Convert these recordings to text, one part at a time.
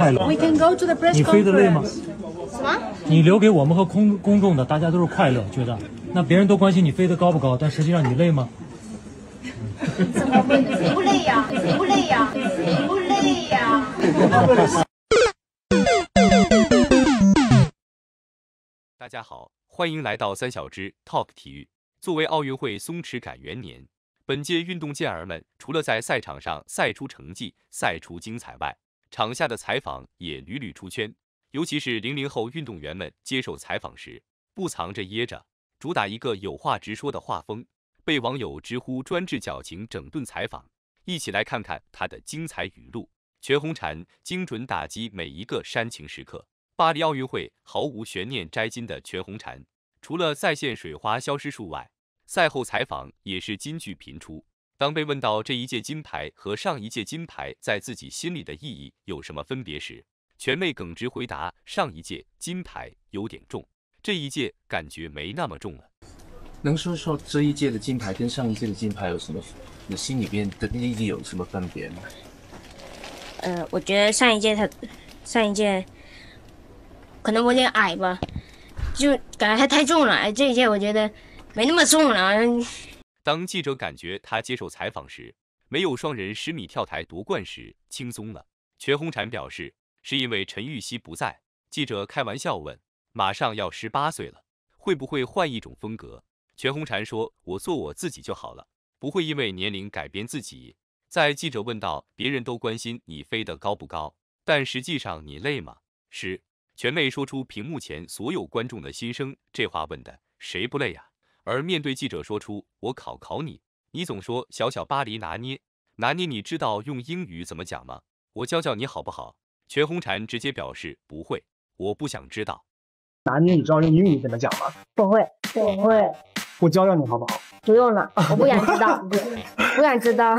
快乐。We can go to the press 你飞得累吗？conference. 什么？你留给我们和公公众的，大家都是快乐，觉得那别人都关心你飞得高不高，但实际上你累吗？怎么会？谁不累呀？谁不累呀？谁不累呀？大家好，欢迎来到三小只 Talk 体育。作为奥运会松弛感元年，本届运动健儿们除了在赛场上赛出成绩、赛出精彩外，场下的采访也屡屡出圈。尤其是零零后运动员们接受采访时，不藏着掖着，主打一个有话直说的画风，被网友直呼专治矫情整顿采访。一起来看看他的精彩语录。全红婵精准打击每一个煽情时刻。巴黎奥运会毫无悬念摘金的全红婵，除了在线水花消失术外，赛后采访也是金句频出。当被问到这一届金牌和上一届金牌在自己心里的意义有什么分别时，全妹耿直回答：上一届金牌有点重，这一届感觉没那么重了。能说说这一届的金牌跟上一届的金牌有什么？你心里边的意义有什么分别吗？呃，我觉得上一届他上一届可能我有点矮吧，就感觉他太重了。哎，这一届我觉得没那么重了。当记者感觉他接受采访时，没有双人十米跳台夺冠时轻松了。全红婵表示，是因为陈芋汐不在。记者开玩笑问：“马上要十八岁了，会不会换一种风格？”全红婵说：“我做我自己就好了，不会因为年龄改变自己。”在记者问到别人都关心你飞得高不高，但实际上你累吗？时，全妹说出屏幕前所有观众的心声。这话问的谁不累呀？而面对记者说出我考考你，你总说小小巴黎拿捏拿捏，你知道用英语怎么讲吗？我教教你好不好？全红婵直接表示不会，我不想知道。拿捏，你知道用英语怎么讲吗？不会，不会，我教教你好不好？不用了，我不想知道，不想知道。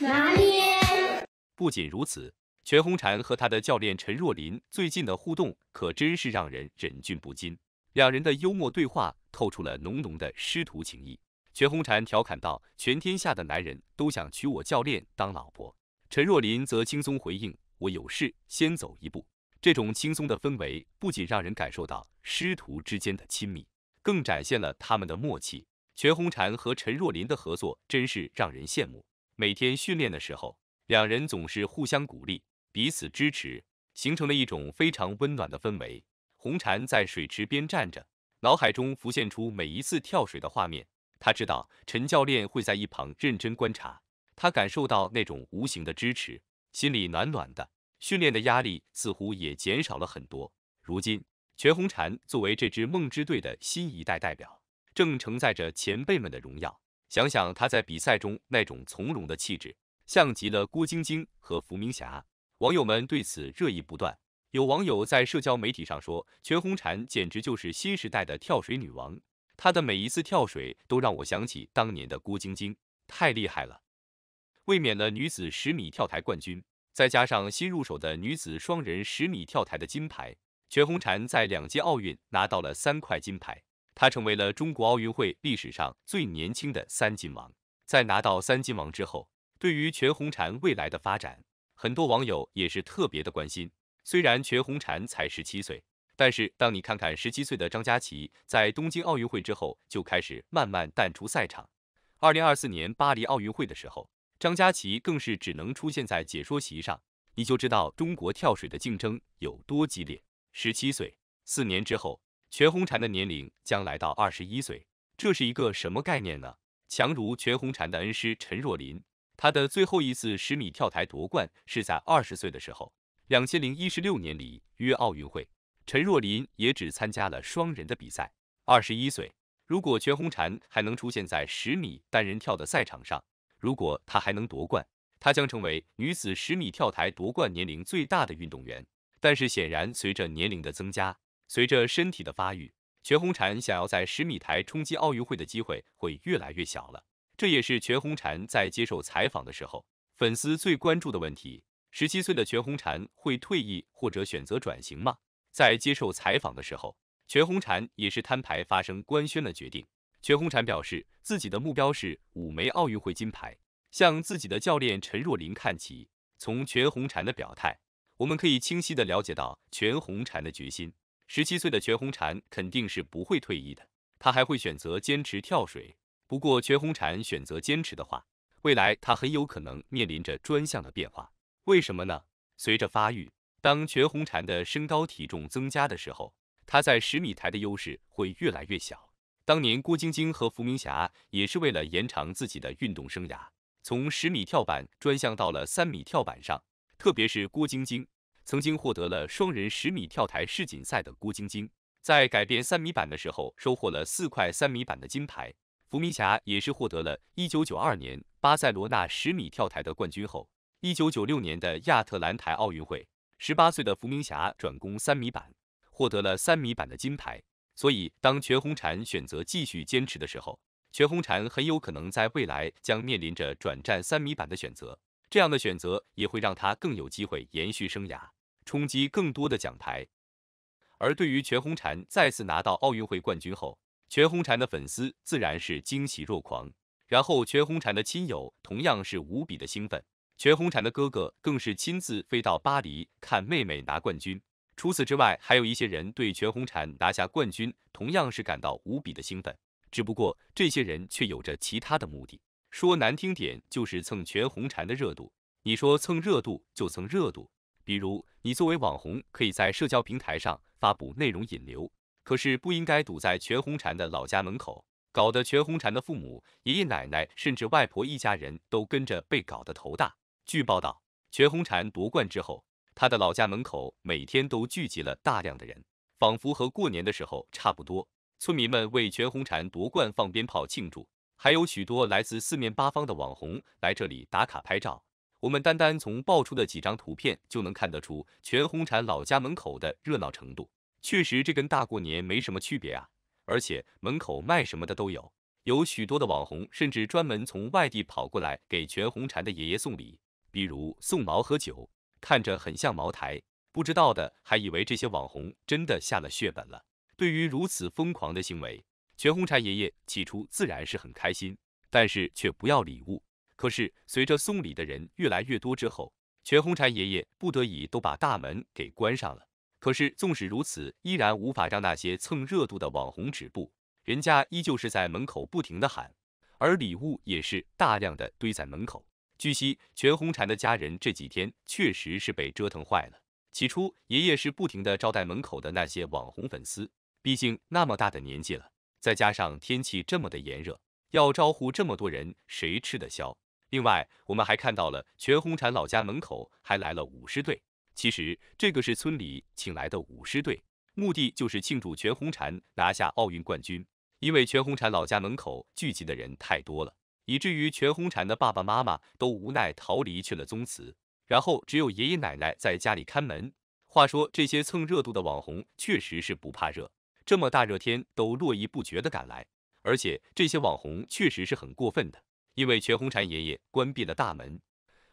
拿捏？不仅如此，全红婵和她的教练陈若琳最近的互动可真是让人忍俊不禁。两人的幽默对话透出了浓浓的师徒情谊。全红婵调侃道：“全天下的男人都想娶我教练当老婆。”陈若琳则轻松回应：“我有事先走一步。”这种轻松的氛围不仅让人感受到师徒之间的亲密，更展现了他们的默契。全红婵和陈若琳的合作真是让人羡慕。每天训练的时候，两人总是互相鼓励，彼此支持，形成了一种非常温暖的氛围。红婵在水池边站着，脑海中浮现出每一次跳水的画面。他知道陈教练会在一旁认真观察，他感受到那种无形的支持，心里暖暖的。训练的压力似乎也减少了很多。如今，全红婵作为这支梦之队的新一代代表，正承载着前辈们的荣耀。想想她在比赛中那种从容的气质，像极了郭晶晶和伏明霞。网友们对此热议不断。有网友在社交媒体上说，全红婵简直就是新时代的跳水女王，她的每一次跳水都让我想起当年的郭晶晶，太厉害了。卫冕了女子十米跳台冠军，再加上新入手的女子双人十米跳台的金牌，全红婵在两届奥运拿到了三块金牌，她成为了中国奥运会历史上最年轻的三金王。在拿到三金王之后，对于全红婵未来的发展，很多网友也是特别的关心。虽然全红婵才十七岁，但是当你看看十七岁的张家齐在东京奥运会之后就开始慢慢淡出赛场，二零二四年巴黎奥运会的时候，张家齐更是只能出现在解说席上，你就知道中国跳水的竞争有多激烈。十七岁，四年之后，全红婵的年龄将来到二十一岁，这是一个什么概念呢？强如全红婵的恩师陈若琳，她的最后一次十米跳台夺冠是在二十岁的时候。两千零一十六年里约奥运会，陈若琳也只参加了双人的比赛。二十一岁，如果全红婵还能出现在十米单人跳的赛场上，如果她还能夺冠，她将成为女子十米跳台夺冠年龄最大的运动员。但是显然，随着年龄的增加，随着身体的发育，全红婵想要在十米台冲击奥运会的机会会越来越小了。这也是全红婵在接受采访的时候，粉丝最关注的问题。十七岁的全红婵会退役或者选择转型吗？在接受采访的时候，全红婵也是摊牌发生官宣了决定。全红婵表示，自己的目标是五枚奥运会金牌，向自己的教练陈若琳看齐。从全红婵的表态，我们可以清晰地了解到全红婵的决心。十七岁的全红婵肯定是不会退役的，她还会选择坚持跳水。不过，全红婵选择坚持的话，未来她很有可能面临着专项的变化。为什么呢？随着发育，当全红婵的身高体重增加的时候，她在十米台的优势会越来越小。当年郭晶晶和伏明霞也是为了延长自己的运动生涯，从十米跳板专项到了三米跳板上。特别是郭晶晶，曾经获得了双人十米跳台世锦赛的郭晶晶，在改变三米板的时候收获了四块三米板的金牌。伏明霞也是获得了一九九二年巴塞罗那十米跳台的冠军后，一九九六年的亚特兰大奥运会，十八岁的伏明霞转攻三米板，获得了三米板的金牌。所以，当全红婵选择继续坚持的时候，全红婵很有可能在未来将面临着转战三米板的选择。这样的选择也会让她更有机会延续生涯，冲击更多的奖牌。而对于全红婵再次拿到奥运会冠军后，全红婵的粉丝自然是惊喜若狂，然后全红婵的亲友同样是无比的兴奋，全红婵的哥哥更是亲自飞到巴黎看妹妹拿冠军。除此之外，还有一些人对全红婵拿下冠军同样是感到无比的兴奋，只不过这些人却有着其他的目的。说难听点，就是蹭全红婵的热度。你说蹭热度就蹭热度，比如你作为网红，可以在社交平台上发布内容引流，可是不应该堵在全红婵的老家门口，搞得全红婵的父母、爷爷奶奶甚至外婆一家人都跟着被搞得头大。据报道，全红婵夺冠之后。她的老家门口每天都聚集了大量的人，仿佛和过年的时候差不多。村民们为全红婵夺冠放鞭炮庆祝，还有许多来自四面八方的网红来这里打卡拍照。我们单单从爆出的几张图片就能看得出全红婵老家门口的热闹程度。确实，这跟大过年没什么区别啊！而且门口卖什么的都有，有许多的网红甚至专门从外地跑过来给全红婵的爷爷送礼，比如送毛和酒。看着很像茅台，不知道的还以为这些网红真的下了血本了。对于如此疯狂的行为，全红婵爷爷起初自然是很开心，但是却不要礼物。可是随着送礼的人越来越多之后，全红婵爷爷不得已都把大门给关上了。可是纵使如此，依然无法让那些蹭热度的网红止步，人家依旧是在门口不停的喊，而礼物也是大量的堆在门口。据悉，全红婵的家人这几天确实是被折腾坏了。起初，爷爷是不停的招待门口的那些网红粉丝，毕竟那么大的年纪了，再加上天气这么的炎热，要招呼这么多人，谁吃得消？另外，我们还看到了全红婵老家门口还来了舞狮队。其实，这个是村里请来的舞狮队，目的就是庆祝全红婵拿下奥运冠军。因为全红婵老家门口聚集的人太多了。以至于全红婵的爸爸妈妈都无奈逃离去了宗祠，然后只有爷爷奶奶在家里看门。话说这些蹭热度的网红确实是不怕热，这么大热天都络绎不绝的赶来，而且这些网红确实是很过分的，因为全红婵爷爷关闭了大门，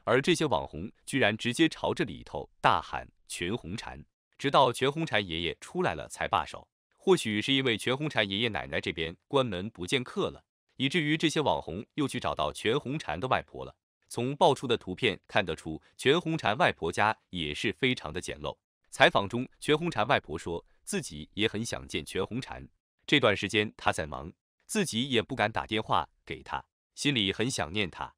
而这些网红居然直接朝着里头大喊全红婵，直到全红婵爷爷出来了才罢手。或许是因为全红婵爷爷奶奶这边关门不见客了。以至于这些网红又去找到全红婵的外婆了。从爆出的图片看得出，全红婵外婆家也是非常的简陋。采访中，全红婵外婆说自己也很想见全红婵，这段时间她在忙，自己也不敢打电话给她，心里很想念她。